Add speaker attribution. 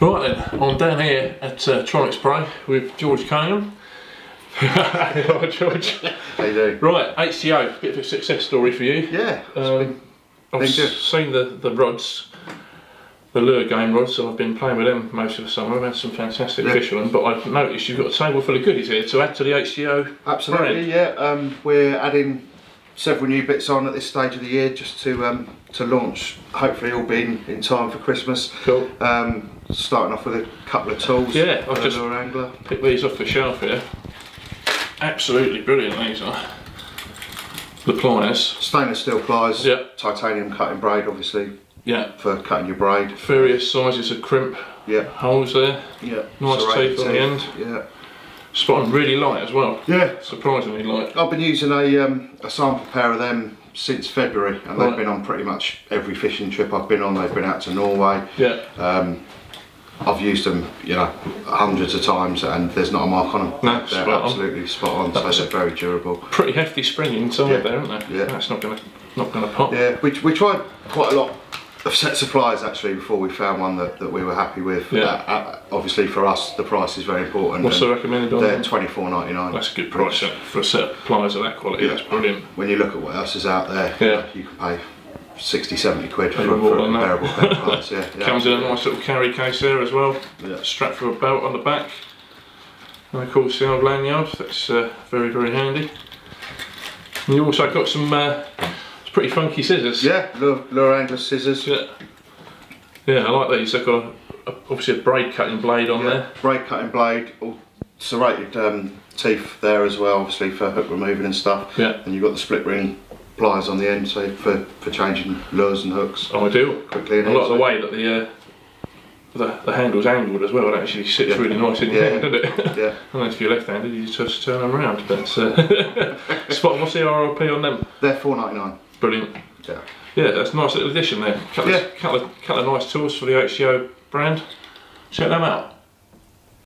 Speaker 1: Right then, I'm down here at uh, Tronixpro with George Cunningham. Hi George.
Speaker 2: How you doing?
Speaker 1: Right, HTO, bit of a success story for you.
Speaker 2: Yeah,
Speaker 1: Um,
Speaker 2: been-
Speaker 1: I've
Speaker 2: been
Speaker 1: seen the, the rods, the lure game rods, so I've been playing with them most of the summer. I've had some fantastic
Speaker 2: Yeah.
Speaker 1: fish on them, but I've noticed you've got a table full of goodies here to add to the HTO
Speaker 2: absolutely,
Speaker 1: brand.
Speaker 2: yeah. Um, we're adding several new bits on at this stage of the year just to um, to launch. Hopefully, all being in time for Christmas.
Speaker 1: Cool.
Speaker 2: Um, starting off with a couple of tools.
Speaker 1: Yeah, I've just-
Speaker 2: angler.
Speaker 1: Pick these off the shelf here. Absolutely brilliant these are. The pliers.
Speaker 2: Stainless steel pliers.
Speaker 1: Yeah.
Speaker 2: Titanium cutting braid, obviously
Speaker 1: Yeah.
Speaker 2: for cutting your braid.
Speaker 1: Various sizes of crimp
Speaker 2: Yeah.
Speaker 1: holes there.
Speaker 2: Yeah.
Speaker 1: Nice
Speaker 2: Serrated
Speaker 1: teeth on the end.
Speaker 2: Yeah.
Speaker 1: Spot on really light as well.
Speaker 2: Yeah.
Speaker 1: Surprisingly light.
Speaker 2: I've been using a, um, a sample pair of them since February, and
Speaker 1: Right.
Speaker 2: they've been on pretty much every fishing trip I've been on. They've been out to Norway.
Speaker 1: Yeah.
Speaker 2: I've used them, you know, hundreds of times, and there's not a mark on them.
Speaker 1: No,
Speaker 2: they're
Speaker 1: spot on.
Speaker 2: absolutely spot on. So
Speaker 1: That's
Speaker 2: they're very durable.
Speaker 1: Pretty hefty spring inside
Speaker 2: Yeah.
Speaker 1: there, aren't they?
Speaker 2: Yeah.
Speaker 1: That's not gonna not gonna pop.
Speaker 2: Yeah, we, we tried quite a lot of sets of pliers actually before we found one that, that we were happy with.
Speaker 1: Yeah.
Speaker 2: Uh, obviously for us, the price is very important.
Speaker 1: What's the recommended on
Speaker 2: They're twenty four ninety nine.
Speaker 1: That's a good price uh, for a set of pliers of that quality.
Speaker 2: Yeah.
Speaker 1: That's brilliant.
Speaker 2: When you look at what else is out there,
Speaker 1: Yeah.
Speaker 2: you can pay 60, 70 quid for, for a comparable pair of pliers. Yeah, yeah,
Speaker 1: Comes in a nice little carry case there as well.
Speaker 2: Yeah.
Speaker 1: Strapped for a belt on the back. And of course the old lanyard. That's uh, very very handy. And you also got some uh, pretty funky scissors.
Speaker 2: Yeah, lure, lure angler scissors.
Speaker 1: Yeah. Yeah, I like these. They've got a, obviously a braid cutting blade on there.
Speaker 2: Braid cutting blade, all serrated um, teeth there as well, obviously for hook removing and stuff.
Speaker 1: Yeah.
Speaker 2: And you've got the split ring pliers on the end, so for, for changing lures and hooks
Speaker 1: Ideal.
Speaker 2: quickly and
Speaker 1: I like the way that the uh, the, the handle's angled as well. It actually sits
Speaker 2: Yeah.
Speaker 1: really nice in your
Speaker 2: Yeah.
Speaker 1: hand, doesn't it?
Speaker 2: Yeah,
Speaker 1: Unless if you're left-handed, you just turn them around. But uh, spot. What's the RRP on them?
Speaker 2: they're four ninety nine.
Speaker 1: Brilliant.
Speaker 2: Yeah.
Speaker 1: Yeah, that's a nice little addition there. Couple,
Speaker 2: Yeah.
Speaker 1: of, couple, of, couple of nice tools for the HTO brand. Check them out.